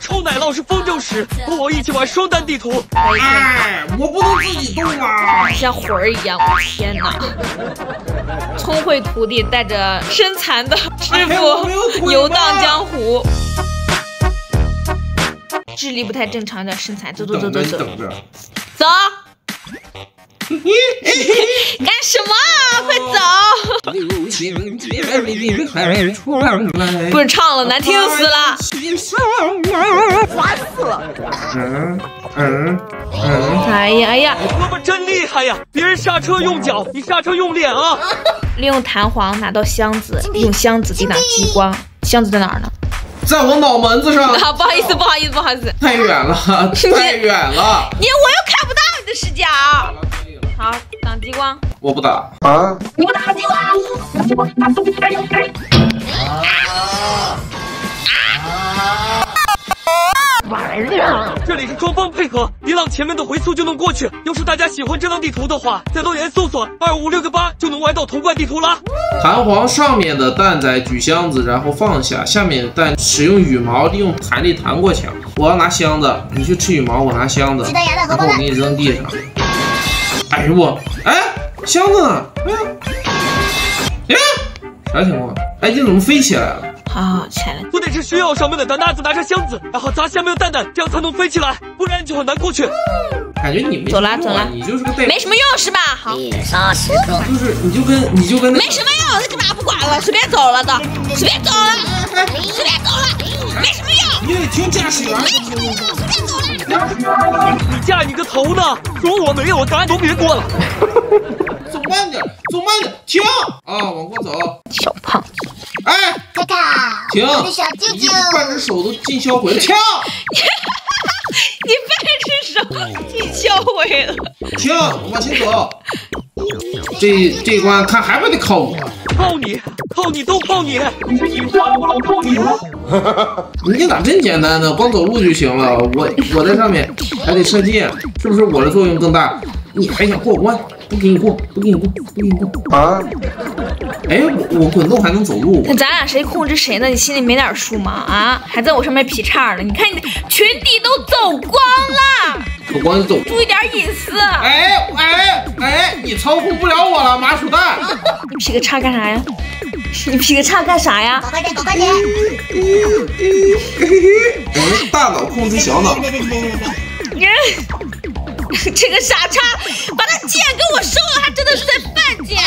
臭奶酪是风筝使，和我一起玩双单地图。哎，我不能自己动啊？像魂儿一样，我天哪！聪慧徒弟带着身残的师傅游荡江湖，智力不太正常的身残，走走走走走你等着。走！干什么啊？快走！不是唱了，难听死了！嗯嗯嗯，哎呀哎呀，哥们真厉害呀！别人刹车用脚，你刹车用脸啊！利用弹簧拿到箱子，用箱子抵挡激光。箱子在哪儿呢？在我脑门子上，啊，不好意思，不好意思，不好意思，太远了，太远了。你我又看不到你的视角。好，挡激光。我不打，这里是双方配合，别浪前面的回溯就能过去。要是大家喜欢这张地图的话，在留言搜索二五六个八就能玩到同冠地图啦。弹簧上面的蛋仔举箱子，然后放下，下面的蛋使用羽毛利用弹力弹过墙。我要拿箱子，你去吃羽毛，我拿箱子，然后我给你扔地上。哎呦我，哎，箱子呢？哎呀，哎，啥情况？哎，你怎么飞起来了？好好，起来了。我得是需要上面的蛋蛋子拿着箱子，然后砸下面的蛋蛋，这样才能飞起来，不然就很难过去。感觉你没走了走了你就是个带，没什么用是吧？好，就是你就跟你就跟那没什么用，他干嘛不管了，随便走了的，随便走了，随便走了，没什么用，你得听驾驶员随便走了。你驾你个头呢！说我没有，咱都别过了。走慢点，停啊，往过走。小胖子，哎，卡卡，停！我的小舅你舅，半只手都进销毁了，停 你半只手进销毁了。停，往前走。这这关看还不得靠我？靠你，靠你都靠你！你抓我老靠你！你咋真简单呢？光走路就行了。我我在上面还得射箭，是不是我的作用更大？你还想过关？不给你过，不给你过，不给你过啊！哎，我我滚动还能走路，那咱俩谁控制谁呢？你心里没点数吗？啊，还在我上面劈叉呢？你看你的裙底都走光了，走光就走。注意点隐私。哎哎哎！你操控不了我了，麻薯蛋！你劈个叉干啥呀？你劈个叉干啥呀？搞快点，搞快点！我们大脑控制小脑。这个傻叉，把他剑给我收了，他真的是在犯贱。